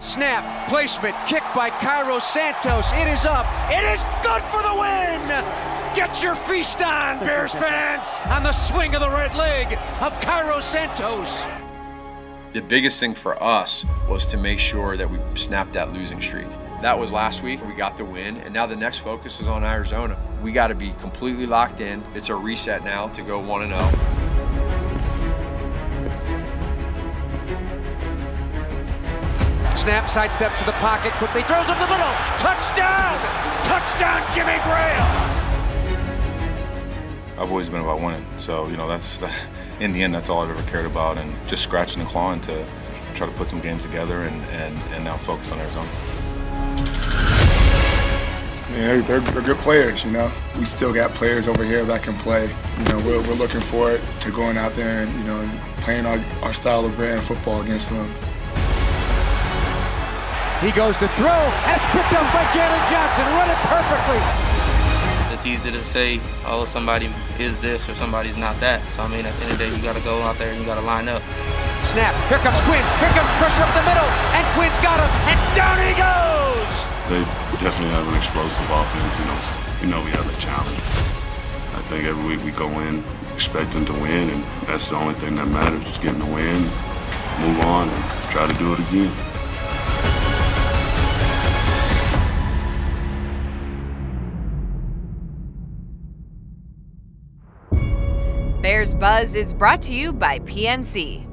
Snap, placement, kick by Cairo Santos. It is up. It is good for the win. Get your feast on, Bears fans, on the swing of the red leg of Cairo Santos. The biggest thing for us was to make sure that we snapped that losing streak. That was last week. We got the win, and now the next focus is on Arizona. We got to be completely locked in. It's a reset now to go 1 0. Snap, sidestep to the pocket, quickly throws over the middle. Touchdown! Touchdown, Jimmy Graham! I've always been about winning, so you know that's, that's in the end that's all I've ever cared about, and just scratching and clawing to try to put some games together, and and, and now focus on Arizona. Yeah, they're, they're good players, you know. We still got players over here that can play. You know, we're, we're looking forward to going out there and, you know, playing our, our style of brand football against them. He goes to throw. That's picked up by Jaylon Johnson. Run it perfectly. It's easy to say, oh, somebody is this or somebody's not that. So, I mean, at the end of the day, you got to go out there and you got to line up. Snap. Here comes Quinn. Here comes pressure up the middle. And Quinn's got him. And down he goes. They definitely have an explosive offense. You know, we know we have a challenge. I think every week we go in expecting to win, and that's the only thing that matters, just getting the win, move on, and try to do it again. Bears Buzz is brought to you by PNC.